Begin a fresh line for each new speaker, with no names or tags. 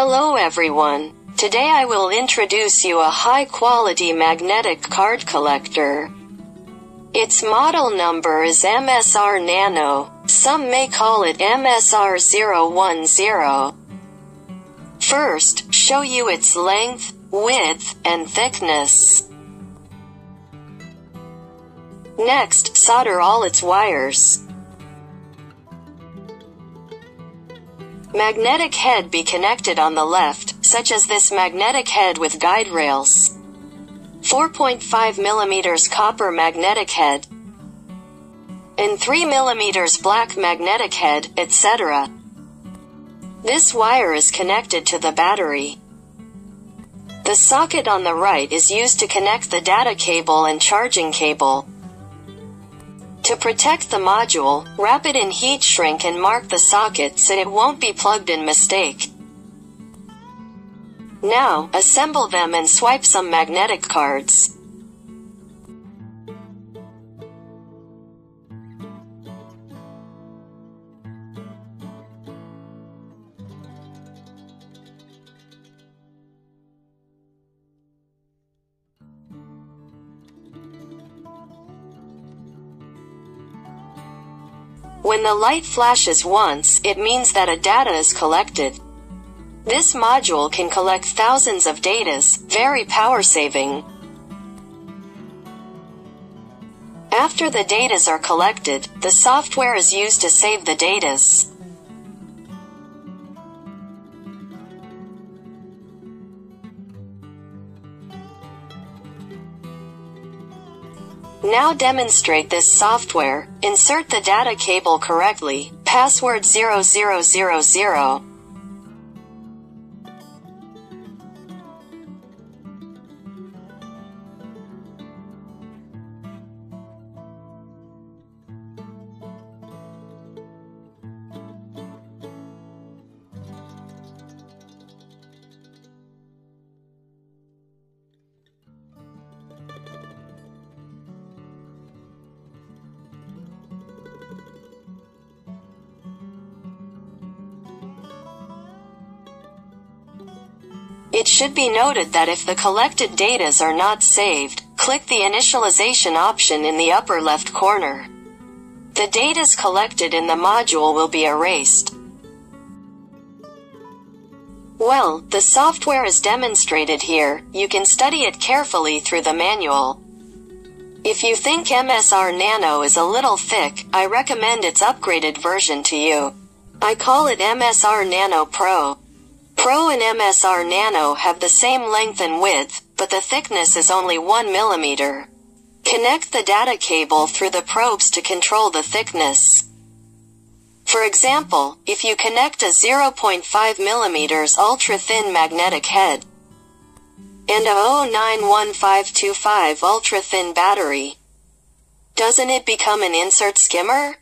Hello everyone. Today I will introduce you a high quality magnetic card collector. Its model number is MSR Nano. Some may call it MSR 010. First, show you its length, width, and thickness. Next, solder all its wires. Magnetic head be connected on the left, such as this magnetic head with guide rails. 4.5 mm copper magnetic head, and 3 mm black magnetic head, etc. This wire is connected to the battery. The socket on the right is used to connect the data cable and charging cable. To protect the module, wrap it in heat shrink and mark the socket so it won't be plugged in mistake. Now, assemble them and swipe some magnetic cards. When the light flashes once, it means that a data is collected. This module can collect thousands of datas, very power saving. After the datas are collected, the software is used to save the datas. Now demonstrate this software. Insert the data cable correctly. Password 0000. It should be noted that if the collected datas are not saved, click the initialization option in the upper left corner. The datas collected in the module will be erased. Well, the software is demonstrated here, you can study it carefully through the manual. If you think MSR Nano is a little thick, I recommend its upgraded version to you. I call it MSR Nano Pro. Pro and MSR Nano have the same length and width, but the thickness is only 1 mm. Connect the data cable through the probes to control the thickness. For example, if you connect a 0.5 mm ultra-thin magnetic head and a 091525 ultra-thin battery, doesn't it become an insert skimmer?